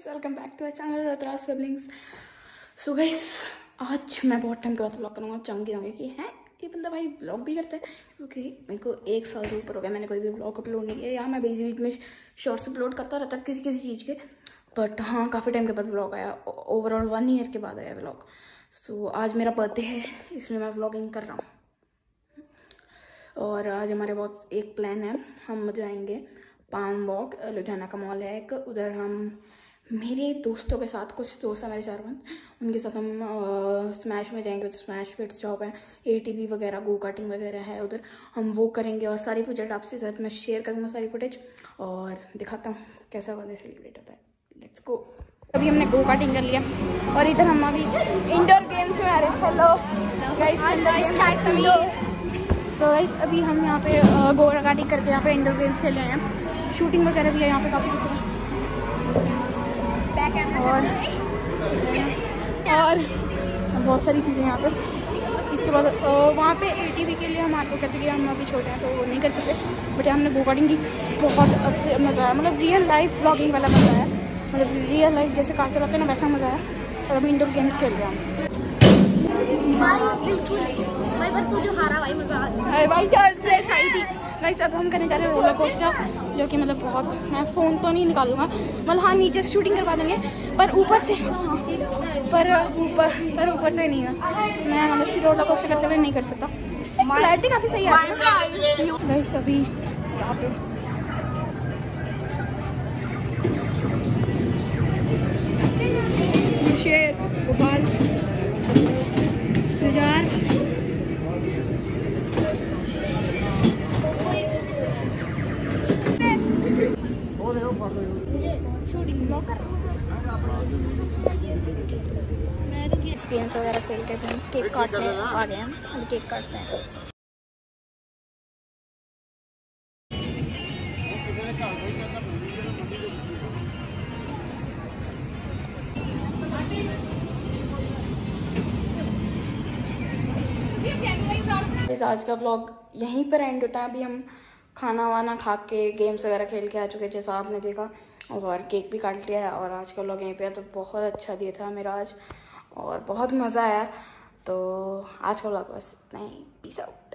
Guys welcome back to channel Ratra siblings so guys आज मैं बहुत टाइम के बाद व्लॉग करूँगा आप चाहूँगी होंगे कि है ये बंदा भाई व्लॉग भी करता है। क्योंकि मेरे को एक साल से ऊपर हो गया मैंने कोई भी व्लॉग अपलोड नहीं किया। या मैं बीच बीच में शॉर्ट्स अपलोड करता रहता किसी किसी चीज़ के। बट हाँ काफ़ी टाइम के बाद व्लॉग आया। ओवरऑल वन ईयर के बाद आया व्लॉग सो so, आज मेरा बर्थडे है इसलिए मैं व्लॉगिंग कर रहा हूँ। और आज हमारे बहुत एक प्लान है हम जाएँगे पाम वॉक लुधियाना का मॉल है एक। उधर हम मेरे दोस्तों के साथ कुछ दोस्त हैं मेरे चार पाँच उनके साथ हम स्मैश में जाएँगे तो स्मैश फिट शॉप है ए टी वी वगैरह गो कार्टिंग वगैरह है उधर हम वो करेंगे और सारी फुटेज आपसे साथ मैं शेयर करूँगा सारी फुटेज और दिखाता हूँ कैसा बर्थडे सेलिब्रेट होता है। लेट्स गो अभी हमने गो कार्टिंग कर लिया और इधर हम अभी इंडोर गेम्स में आ रहे हैं। हेलो सो गाइस अभी हम यहाँ पे गो कार्टिंग करके यहाँ पे इंडोर गेम्स खेले हैं। शूटिंग वगैरह भी है यहाँ पे काफ़ी कुछ है। और और बहुत सारी चीज़ें यहाँ पर इसके बाद वहाँ पे ए के लिए हम आपको कहते हैं कि हम अभी छोटे हैं तो वो नहीं कर सकते। बट हमने गो कार्डिंग की बहुत मज़ा आया। मतलब रियल लाइफ ब्लॉगिंग वाला मज़ा आया। मतलब रियल लाइफ जैसे कार चलाते हैं ना वैसा मज़ा आया। और अभी इंडोर गेम्स खेल रहे हैं हम। बिल्कुल। भाई पर तू जो हारा भाई मज़ा आ भाई प्लेस आई थी। गाइस अब हम करने जा रहे हैं रोलर कोस्टर जो कि मतलब बहुत मैं फ़ोन तो नहीं निकालूँगा। मतलब हाँ नीचे से शूटिंग करवा देंगे पर ऊपर से हाँ पर ऊपर पर ऊपर से नहीं है। मैं मतलब रोलर कोस्टर करते हुए नहीं कर सकता। क्लैरिटी काफ़ी सही है। गाइस अभी यहाँ पे गेम्स वगैरह खेल के फिर केक काटने आ गए हम केक काटते हैं आज का ब्लॉग यहीं पर एंड होता है। अभी हम खाना वाना खा के गेम्स वगैरह खेल के आ चुके जैसा आपने देखा। और केक भी काट लिया है और आज का लोग यहीं पे तो बहुत अच्छा दिया था मेरा आज और बहुत मज़ा आया। तो आज का ब्लॉग बस इतना ही। Peace out